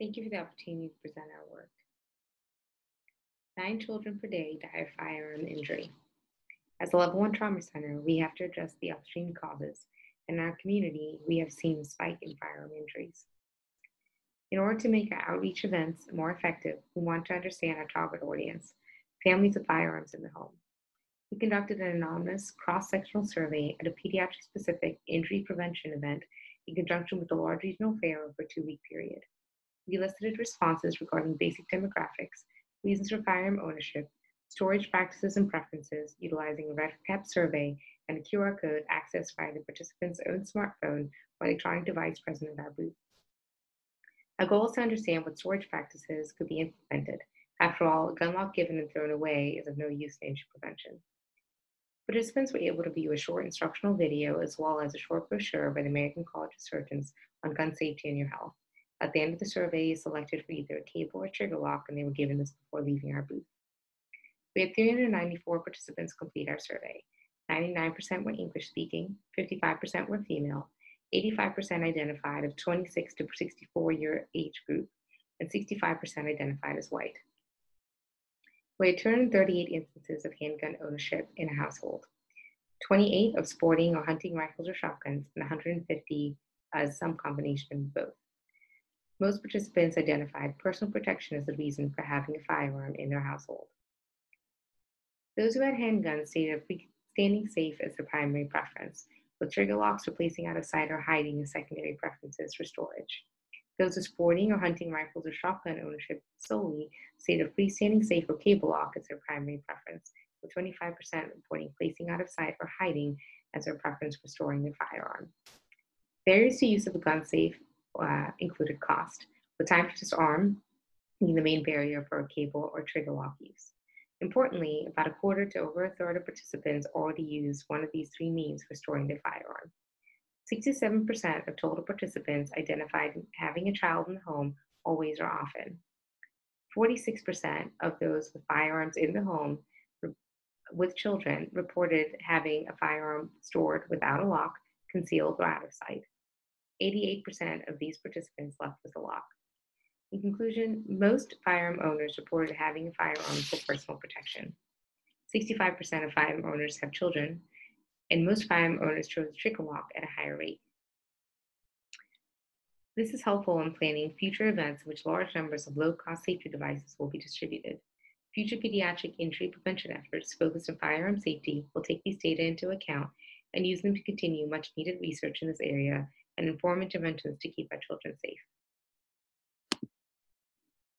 Thank you for the opportunity to present our work. Nine children per day die of firearm injury. As a level one trauma center, we have to address the upstream causes. In our community, we have seen a spike in firearm injuries. In order to make our outreach events more effective, we want to understand our target audience, families of firearms in the home. We conducted an anonymous cross-sectional survey at a pediatric-specific injury prevention event in conjunction with the large regional fair over a two-week period. We elicited responses regarding basic demographics, reasons for firearm ownership, storage practices and preferences utilizing a REDCap survey and a QR code accessed via the participant's own smartphone or electronic device present at our booth. Our goal is to understand what storage practices could be implemented. After all, a gun lock given and thrown away is of no use in injury prevention. Participants were able to view a short instructional video as well as a short brochure by the American College of Surgeons on gun safety and your health. At the end of the survey, you selected for either a cable or trigger lock, and they were given this before leaving our booth. We had 394 participants complete our survey. 99% were English speaking, 55% were female, 85% identified of 26 to 64 year age group, and 65% identified as white. We had 238 instances of handgun ownership in a household, 28 of sporting or hunting rifles or shotguns, and 150 as some combination of both. Most participants identified personal protection as the reason for having a firearm in their household. Those who had handguns stated standing safe as their primary preference, with trigger locks replacing out of sight or hiding as secondary preferences for storage. Those with sporting or hunting rifles or shotgun ownership solely stated freestanding safe or cable lock as their primary preference, with 25% reporting placing out of sight or hiding as their preference for storing their firearm. Barriers to use of a gun safe uh, included cost, with time to disarm being the main barrier for a cable or trigger lock use. Importantly, about a quarter to over a third of participants already use one of these three means for storing their firearm. 67% of total participants identified having a child in the home always or often. 46% of those with firearms in the home with children reported having a firearm stored without a lock, concealed, or out of sight. 88% of these participants left with a lock. In conclusion, most firearm owners reported having a firearm for personal protection. 65% of firearm owners have children, and most firearm owners chose trigger lock at a higher rate. This is helpful in planning future events in which large numbers of low-cost safety devices will be distributed. Future pediatric injury prevention efforts focused on firearm safety will take these data into account and use them to continue much needed research in this area and inform interventions to keep our children safe.